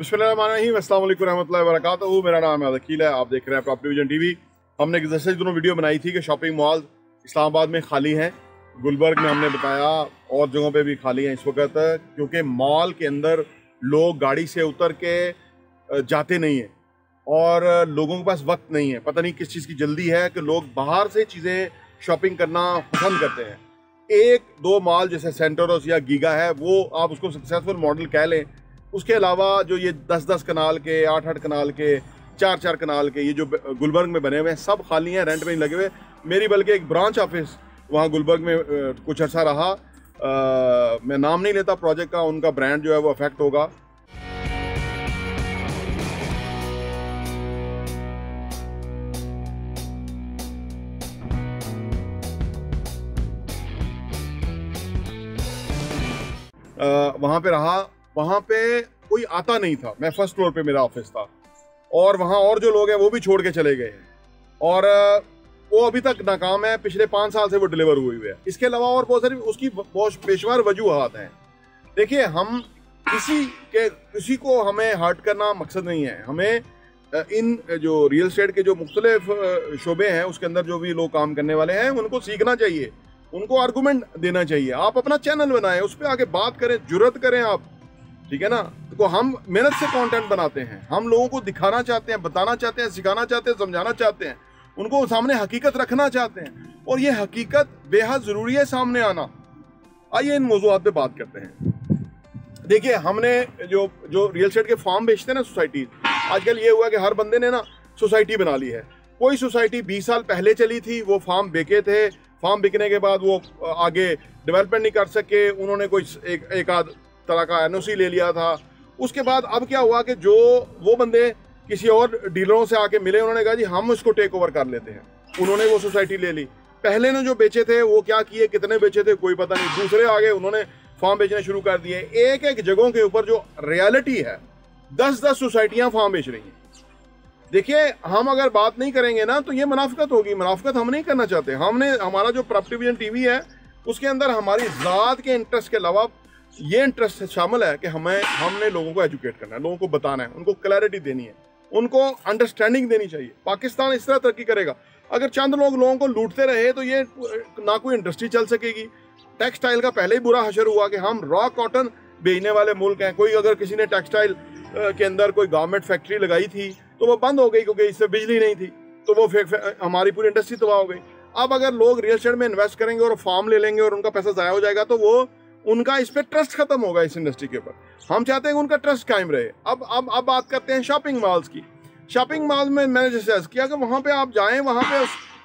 बिस्मिल्लाहिर्रहमानिर्रहीम। अस्सलाम वालेकुम रहमतुल्लाहि व बरकातहू मेरा नाम है अकील है, आप देख रहे हैं प्रॉपर्टी विजन टीवी हमने एक जैसे दोनों वीडियो बनाई थी कि शॉपिंग मॉल इस्लामाबाद में खाली हैं। गुलबर्ग में हमने बताया, और जगहों पे भी खाली हैं इस वक्त, क्योंकि मॉल के अंदर लोग गाड़ी से उतर के जाते नहीं हैं। और लोगों के पास वक्त नहीं है। पता नहीं किस चीज़ की जल्दी है कि लोग बाहर से चीज़ें शॉपिंग करना पसंद करते हैं। एक, दो मॉल जैसे सेंटरोस या गीगा है, वो आप उसको सक्सेसफुल मॉडल कह लें उसके अलावा जो ये दस दस कनाल के आठ आठ कनाल के चार चार कनाल के ये जो गुलबर्ग में बने हुए हैं सब खाली हैं रेंट में नहीं लगे हुए। मेरी बल्कि एक ब्रांच ऑफ़िस वहाँ गुलबर्ग में कुछ अर्सा रहा। आ, मैं नाम नहीं लेता प्रोजेक्ट का उनका ब्रांड जो है वो अफेक्ट होगा। वहाँ पे रहा। वहाँ पे कोई आता नहीं था। मैं फ़र्स्ट फ्लोर पे मेरा ऑफ़िस था। और वहाँ और जो लोग हैं, वो भी छोड़ के चले गए हैं। और, वो अभी तक नाकाम है। पिछले पाँच साल से वो डिलीवर हुई हुई है। इसके अलावा और बहुत सारी, उसकी बहुत पेशवार वजूहत हैं। देखिए, हम किसी के, किसी को हमें हर्ट करना मकसद नहीं है। हमें इन जो रियल स्टेट के जो मुख्तलिफ़ शोबे हैं, उसके अंदर जो भी लोग काम करने वाले हैं, उनको सीखना चाहिए। उनको आर्गूमेंट देना चाहिए। आप अपना चैनल बनाएँ, उस पर आगे बात करें जुरत करें आप। ठीक है ना? तो हम मेहनत से कंटेंट बनाते हैं। हम लोगों को दिखाना चाहते हैं, बताना चाहते हैं, सिखाना चाहते हैं, समझाना चाहते हैं। उनको सामने हकीकत रखना चाहते हैं। और ये हकीकत बेहद ज़रूरी है सामने आना। आइए इन मौजूद पे बात करते हैं। देखिए, हमने जो जो रियल स्टेट के फॉर्म बेचते हैं ना सोसाइटी आजकल ये हुआ कि हर बंदे ने ना सोसाइटी बना ली है। कोई सोसाइटी 20 साल पहले चली थी, वो फार्म बेचे थे। फार्म बिकने के बाद वो आगे डेवलपमेंट नहीं कर सके। उन्होंने कोई एक एक आध तरह का एनओसी ले लिया था। उसके बाद अब क्या हुआ कि जो वो बंदे किसी और डीलरों से आके मिले, उन्होंने कहा, जी, हम उसको टेक ओवर कर लेते हैं। उन्होंने वो सोसाइटी ले ली। पहले ने जो बेचे थे, वो क्या किए, कितने बेचे थे, कोई पता नहीं। दूसरे आगे उन्होंने फार्म बेचने शुरू कर दिए। एक एक जगहों के ऊपर जो रियलिटी है दस दस सोसाइटियाँ फार्म बेच रही हैं। देखिए, हम अगर बात नहीं करेंगे ना तो ये मुनाफ्त होगी। मुनाफ्त हम नहीं करना चाहते। हमने, हमारा जो प्रॉपर्टी विजन टीवी है, उसके अंदर हमारी ज़ात के इंटरेस्ट के अलावा ये इंटरेस्ट शामिल है कि हमें, हमने लोगों को एजुकेट करना है, लोगों को बताना है, उनको क्लैरिटी देनी है, उनको अंडरस्टैंडिंग देनी चाहिए। पाकिस्तान इस तरह तरक्की करेगा। अगर चंद लोग लोगों को लूटते रहे तो ये ना कोई इंडस्ट्री चल सकेगी। टेक्सटाइल का पहले ही बुरा हशर हुआ कि हम रॉ कॉटन बेचने वाले मुल्क हैं। कोई अगर किसी ने टेक्सटाइल के अंदर कोई गारमेंट फैक्ट्री लगाई थी तो वो बंद हो गई क्योंकि इससे बिजली नहीं थी तो वो हमारी पूरी इंडस्ट्री तबाह हो गई। अब अगर लोग रियल स्टेट में इन्वेस्ट करेंगे और फार्म ले लेंगे और उनका पैसा ज़ाया हो जाएगा तो वो उनका इस पर ट्रस्ट खत्म होगा इस इंडस्ट्री के ऊपर। हम चाहते हैं कि उनका ट्रस्ट कायम रहे। अब अब अब बात करते हैं शॉपिंग मॉल्स की। शॉपिंग मॉल में मैंने जैसे किया कि वहाँ पे आप जाएँ, वहाँ पे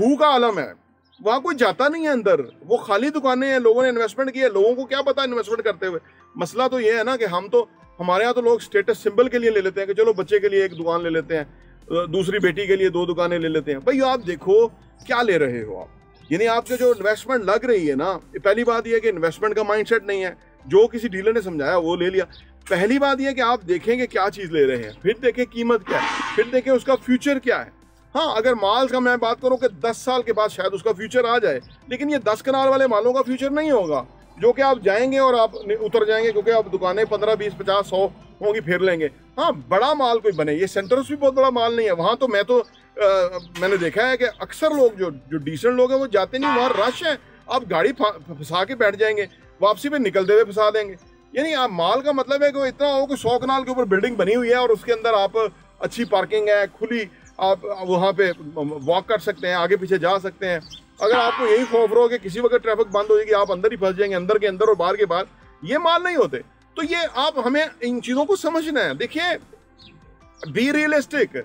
हु का आलम है। वहाँ कोई जाता नहीं है अंदर। वो खाली दुकानें हैं, लोगों ने इन्वेस्टमेंट किया लोगों को क्या पता इन्वेस्टमेंट करते हुए? मसला तो ये है ना कि हम तो हमारे यहाँ तो लोग स्टेटस सिंबल के लिए ले लेते हैं कि चलो बच्चे के लिए एक दुकान ले लेते हैं दूसरी बेटी के लिए दो दुकानें ले लेते हैं। भाई आप देखो, क्या ले रहे हो आप? यानी आपके जो इन्वेस्टमेंट लग रही है ना पहली बात यह कि इन्वेस्टमेंट का माइंडसेट नहीं है। जो किसी डीलर ने समझाया, वो ले लिया। पहली बात यह कि आप देखेंगे क्या चीज़ ले रहे हैं। फिर देखें कीमत क्या है। फिर देखें उसका फ्यूचर क्या है। हाँ अगर माल का मैं बात करूँ कि दस साल के बाद शायद उसका फ्यूचर आ जाए, लेकिन ये दस कनाल वाले मालों का फ्यूचर नहीं होगा। जो कि आप जाएँगे और आप उतर जाएँगे, क्योंकि आप दुकानें पंद्रह, बीस, पचास, सौ होंगी, फिर लेंगे। हाँ बड़ा माल कोई बने। ये सेंटर्स भी बहुत बड़ा माल नहीं है। वहाँ तो मैं तो मैंने देखा है कि अक्सर लोग जो जो डिसेंट लोग हैं, वो जाते नहीं, वहाँ रश है। आप गाड़ी फंसा के बैठ जाएँगे, वापसी पे निकलते हुए फंसा देंगे। यानी आप माल का मतलब है कि वो इतना हो कि सौ कनाल के ऊपर बिल्डिंग बनी हुई है और उसके अंदर आप अच्छी पार्किंग है, खुली, आप वहाँ पे वॉक कर सकते हैं, आगे पीछे जा सकते हैं। अगर आपको यही खौफ रहो कि किसी वक्त ट्रैफ़िक बंद हो जाएगी, आप अंदर ही फंस जाएँगे, अंदर के अंदर और बाहर के बाहर, ये माल नहीं होते। तो ये आप हमें इन चीज़ों को समझना है। देखिए बी रियलिस्टिक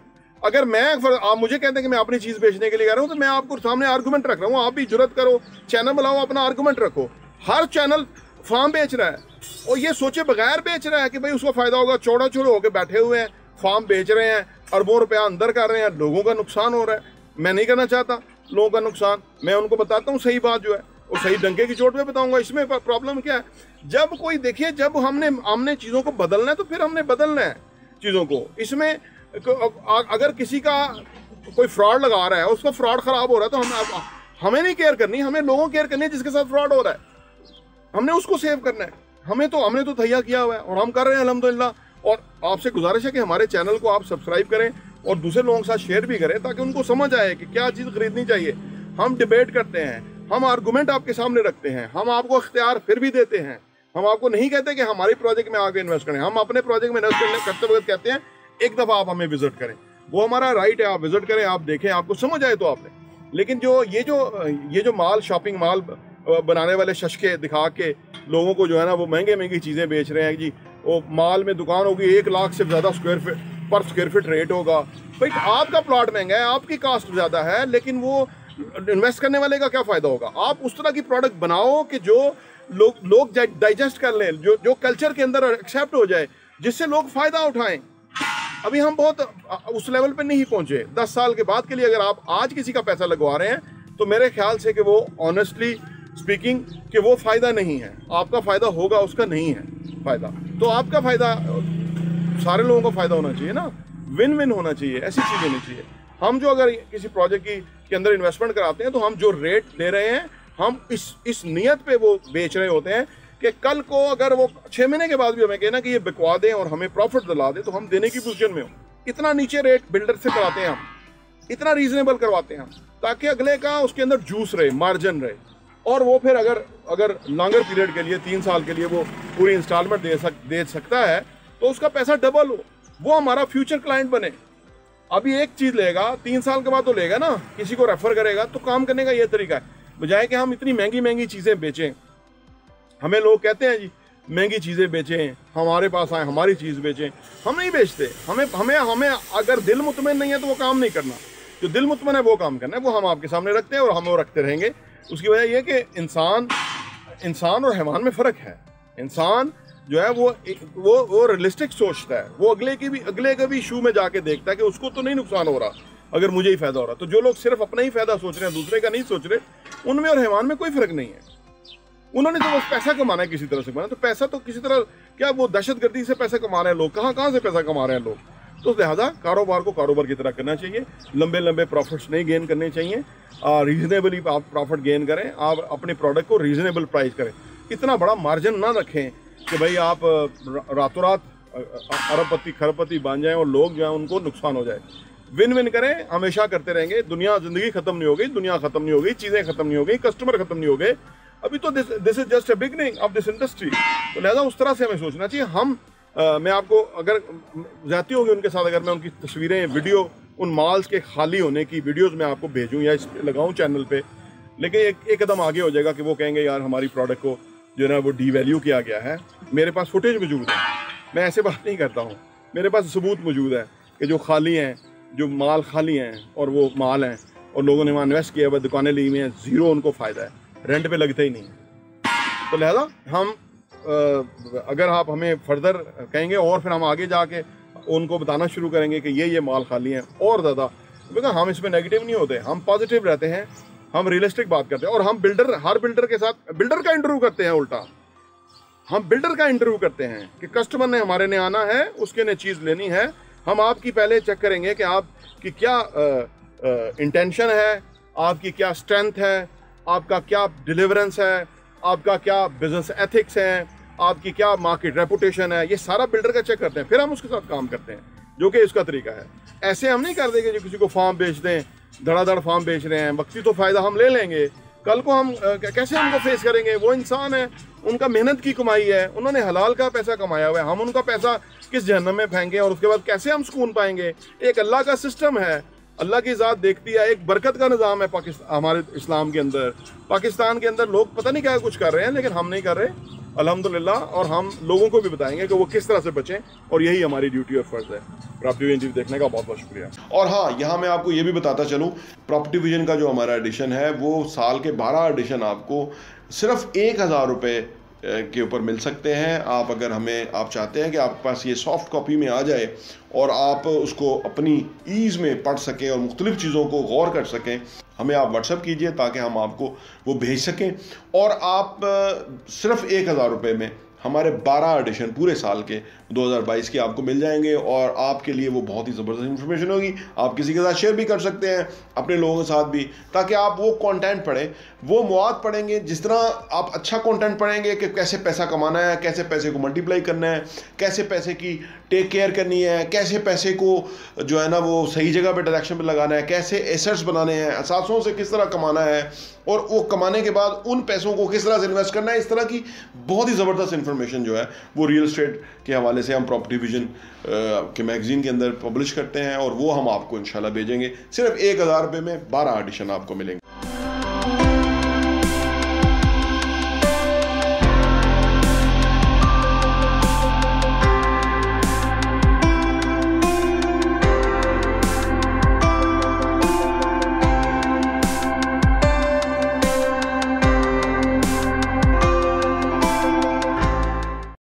अगर मैं आप मुझे कहते हैं कि मैं अपनी चीज़ बेचने के लिए कह रहा हूँ तो मैं आपको सामने आर्गूमेंट रख रहा हूँ। आप भी ज़रूरत करो चैनल बनाओ, अपना आर्गूमेंट रखो। हर चैनल फार्म बेच रहा है और ये सोचे बगैर बेच रहा है कि भाई उसको फ़ायदा होगा चौड़ा चौड़े होकर बैठे हुए हैं फार्म बेच रहे हैं, अरबों रुपया अंदर कर रहे हैं, लोगों का नुकसान हो रहा है। मैं नहीं करना चाहता लोगों का नुकसान। मैं उनको बताता हूँ, सही बात जो है। और सही डंके की चोट में बताऊँगा, इसमें प्रॉब्लम क्या है? जब कोई देखिए, जब हमने हमने चीज़ों को बदलना है तो फिर हमने बदलना है चीज़ों को। इसमें अगर किसी का कोई फ्रॉड लगा रहा है, उसका फ्रॉड खराब हो रहा है तो हम हमें नहीं केयर करनी, हमें लोगों केयर करनी है जिसके साथ फ्रॉड हो रहा है। हमने उसको सेव करना है। हमें तो हमने तो तैयार किया हुआ है और हम कर रहे हैं अलहमदिल्ला और आपसे गुजारिश है कि हमारे चैनल को आप सब्सक्राइब करें और दूसरे लोगों के साथ शेयर भी करें, ताकि उनको समझ आए कि क्या चीज़ खरीदनी चाहिए। हम डिबेट करते हैं, हम आर्गूमेंट आपके सामने रखते हैं, हम आपको अख्तियार फिर भी देते हैं। हम आपको नहीं कहते कि हमारे प्रोजेक्ट में आगे इन्वेस्ट करें, हम अपने प्रोजेक्ट में इन्वेस्ट करने करते वक्त कहते हैं एक दफ़ा आप हमें विज़िट करें। वो हमारा राइट है, आप विज़िट करें, आप देखें, आपको समझ आए तो आपने लेकिन जो, ये जो ये जो माल शॉपिंग माल बनाने वाले शशके दिखा के लोगों को जो है ना, वो महँगे, महँगी चीज़ें बेच रहे हैं जी, वो माल में दुकान होगी, एक लाख से ज़्यादा स्क्वायर फीट पर स्क्वायर फीट रेट होगा। भाई, आपका प्लॉट महँगा है, आपकी कास्ट ज़्यादा है, लेकिन वो इन्वेस्ट करने वाले का क्या फ़ायदा होगा? आप उस तरह की प्रोडक्ट बनाओ कि जो लोग लोग डाइजेस्ट कर लें, जो जो कल्चर के अंदर एक्सेप्ट हो जाए, जिससे लोग फ़ायदा उठाएँ। अभी हम बहुत उस लेवल पे नहीं पहुँचे। दस साल के बाद के लिए अगर आप आज किसी का पैसा लगवा रहे हैं तो मेरे ख्याल से कि वो ऑनेस्टली स्पीकिंग कि वो फ़ायदा नहीं है। आपका फ़ायदा होगा, उसका नहीं है फ़ायदा। तो आपका फ़ायदा, सारे लोगों का फ़ायदा होना चाहिए ना। विन विन होना चाहिए, ऐसी चीज़ होनी चाहिए। हम जो अगर किसी प्रोजेक्ट की, के अंदर इन्वेस्टमेंट कराते हैं तो हम जो रेट दे रहे हैं, हम इस इस नियत पे वो बेच रहे होते हैं कि कल को अगर वो छः महीने के बाद भी हमें कहना कि ये बिकवा दें और हमें प्रॉफिट दिला दें तो हम देने की पोजिशन में हो। इतना नीचे रेट बिल्डर से कराते हैं हम। इतना रीजनेबल करवाते हैं हम, ताकि अगले का उसके अंदर जूस रहे मार्जिन रहे। और वो फिर अगर अगर लॉन्गर पीरियड के लिए, तीन साल के लिए वो पूरी इंस्टॉलमेंट दे सक, दे सकता है तो उसका पैसा डबल हो। वो हमारा फ्यूचर क्लाइंट बने। अभी एक चीज़ लेगा, तीन साल के बाद तो लेगा ना, किसी को रेफर करेगा तो काम करने का ये तरीका है। बजाय कि हम इतनी महँगी महँगी चीज़ें बेचें। हमें लोग कहते हैं जी, महँगी चीज़ें बेचें, हमारे पास आए, हमारी चीज़ बेचें। हम नहीं बेचते। हमें हमें हमें अगर दिल मुतमिन नहीं है तो वो काम नहीं करना। जो दिल मुतमिन है वो काम करना है, वो हम आपके सामने रखते हैं और हम वो रखते रहेंगे। उसकी वजह यह कि इंसान इंसान और हैवान में फ़र्क है। इंसान जो है वो वो वो रियलिस्टिक सोचता है। वो अगले की भी, अगले का भी शू में जाके देखता है कि उसको तो नहीं नुकसान हो रहा, अगर मुझे ही फ़ायदा हो रहा। तो जो लोग सिर्फ़ अपना ही फ़ायदा सोच रहे हैं, दूसरे का नहीं सोच रहे, उनमें और हैवान में कोई फ़र्क नहीं है। उन्होंने तो बस पैसा कमाना है किसी तरह से कमाना तो पैसा तो किसी तरह, क्या वो दहशत गर्दी से पैसा कमा रहे हैं लोग? कहाँ कहाँ से पैसा कमा रहे हैं लोग? तो लिहाजा कारोबार को कारोबार की तरह करना चाहिए। लंबे लंबे प्रॉफिट्स नहीं गेन करने चाहिए। रीजनेबली आप प्रॉफिट गेन करें। आप अपने प्रोडक्ट को रीजनेबल प्राइस करें। इतना बड़ा मार्जिन ना रखें कि भाई आप रातों रात अरबपति, खरबपति बन जाएँ और लोग जो है उनको नुकसान हो जाए। विन विन करें, हमेशा करते रहेंगे। दुनिया ज़िंदगी ख़त्म नहीं होगी दुनिया ख़त्म नहीं होगी चीज़ें ख़त्म नहीं होगी कस्टमर ख़त्म नहीं हो गए। अभी तो this this is just a beginning of this industry तो लिहाजा उस तरह से हमें सोचना चाहिए। हम आ, मैं आपको अगर जाती होगी उनके साथ अगर मैं उनकी तस्वीरें वीडियो उन माल्स के खाली होने की वीडियोस मैं आपको भेजूँ या इस लगाऊँ चैनल पर लेकिन एक एक कदम आगे हो जाएगा कि वो कहेंगे यार हमारी प्रोडक्ट को जो है वो डी वैल्यू किया गया है। मेरे पास फुटेज मौजूद है। मैं ऐसे बात नहीं करता हूँ। मेरे पास सबूत मौजूद है कि जो खाली हैं जो माल खाली हैं और वो माल हैं और लोगों ने वहाँ इन्वेस्ट किया हुआ दुकानें ली हुई हैं ज़ीरो उनको फ़ायदा है। रेंट पे लगते ही नहीं तो लिहाजा, हम अगर आप हमें फर्दर कहेंगे और फिर हम आगे जाके उनको बताना शुरू करेंगे कि ये ये माल खाली हैं और ज़्यादा। बिकॉज़ हम इसमें नेगेटिव नहीं होते, हम पॉजिटिव रहते हैं, हम रियलिस्टिक बात करते हैं और हम बिल्डर हर बिल्डर के साथ बिल्डर का इंटरव्यू करते हैं उल्टा। हम बिल्डर का इंटरव्यू करते हैं कि कस्टमर ने हमारे ने आना है, उसके ने चीज़ लेनी है। हम आपकी पहले चेक करेंगे कि आपकी क्या इंटेंशन है, आपकी क्या स्ट्रेंथ है आपका क्या डिलीवरेंस है? आपका क्या बिज़नेस एथिक्स है? आपकी क्या मार्केट रेपुटेशन है? ये सारा बिल्डर का चेक करते हैं, फिर हम उसके साथ काम करते हैं, जो कि इसका तरीका है। ऐसे हम नहीं कर देंगे जो किसी को फॉर्म बेच दें, धड़ाधड़ फॉर्म बेच रहे हैं वक्ती तो फ़ायदा हम ले लेंगे। कल को हम कैसे उनको फेस करेंगे? वो इंसान है, उनका मेहनत की कमाई है, उन्होंने हलाल का पैसा कमाया हुआ है। हम उनका पैसा किस जहनम में फेंकें और उसके बाद कैसे हम सुकून पाएँगे? एक अल्लाह का सिस्टम है। अल्लाह की ज़ात देखती है, एक बरकत का निज़ाम है पाकिस्तान हमारे इस्लाम के अंदर। पाकिस्तान के अंदर लोग पता नहीं क्या कुछ कर रहे हैं, लेकिन हम नहीं कर रहे। अल्हम्दुलिल्लाह, और हम लोगों को भी बताएँगे कि वो किस तरह से बचें, और यही हमारी ड्यूटी और फ़र्ज़ है। प्रॉपर्टी विजन टीवी देखने का बहुत बहुत शुक्रिया। और हाँ यहाँ मैं आपको ये भी बताता चलूँ प्रॉपर्टी विजन का जो हमारा एडिशन है, वो साल के बारह एडिशन आपको सिर्फ़ एक हज़ार रुपये के ऊपर मिल सकते हैं। आप अगर हमें, आप चाहते हैं कि आपके पास ये सॉफ्ट कॉपी में आ जाए और आप उसको अपनी ईज़ में पढ़ सकें और मुख्तलिफ़ चीज़ों को गौर कर सकें, हमें आप व्हाट्सअप कीजिए ताकि हम आपको वो भेज सकें। और आप सिर्फ़ एक हज़ार रुपये में हमारे 12 एडिशन पूरे साल के 2022 के आपको मिल जाएँगे और आपके लिए वो बहुत ही ज़बरदस्त इन्फॉर्मेशन होगी। आप किसी के साथ शेयर भी कर सकते हैं, अपने लोगों के साथ भी, ताकि आप वो कंटेंट पढ़ें। वो मवाद पढ़ेंगे, जिस तरह आप अच्छा कंटेंट पढ़ेंगे कि कैसे पैसा कमाना है, कैसे पैसे को मल्टीप्लाई करना है, कैसे पैसे की टेक केयर करनी है, कैसे पैसे को जो है ना वो सही जगह पर डायरेक्शन पर लगाना है, कैसे एसेट्स बनाने हैं असासों से किस तरह कमाना है, और वो कमाने के बाद उन पैसों को किस तरह से इन्वेस्ट करना है, इस तरह की बहुत ही ज़बरदस्त इन्फॉर्मेशन जो है, वो रियल स्टेट के हवाले से हम प्रॉपर्टी विजन के मैगजीन के अंदर पब्लिश करते हैं और वो हम आपको इंशाल्लाह भेजेंगे। सिर्फ़ एक हज़ार रुपये में बारह एडिशन आपको मिलेंगे।